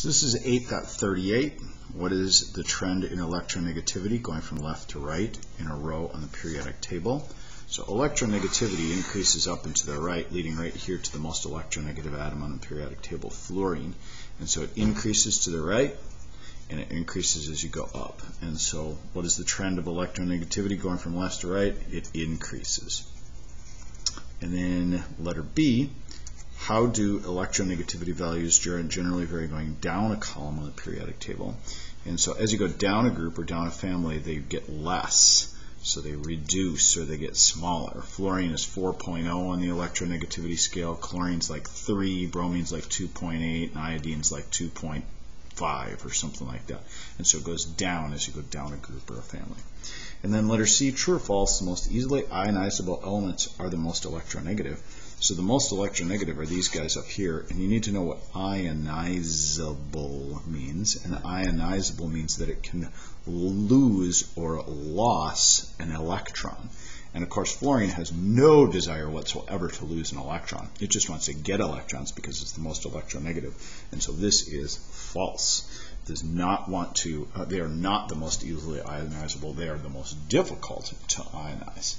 So this is 8.38. What is the trend in electronegativity going from left to right in a row on the periodic table? So electronegativity increases up and to the right, leading right here to the most electronegative atom on the periodic table, fluorine. And so it increases to the right, and it increases as you go up. And so what is the trend of electronegativity going from left to right? It increases. And then letter B, how do electronegativity values generally vary going down a column on the periodic table? And so as you go down a group or down a family, they get less. So they reduce or they get smaller. Fluorine is 4.0 on the electronegativity scale. Chlorine's like 3, bromine's like 2.8, and iodine's like 2.5 or something like that. And so it goes down as you go down a group or a family. And then letter C, true or false, the most easily ionizable elements are the most electronegative. So the most electronegative are these guys up here, and you need to know what ionizable means. And ionizable means that it can lose or loss an electron. And of course, fluorine has no desire whatsoever to lose an electron. It just wants to get electrons because it's the most electronegative. And so this is false. It does not want to, uh, they are not the most easily ionizable. They are the most difficult to ionize.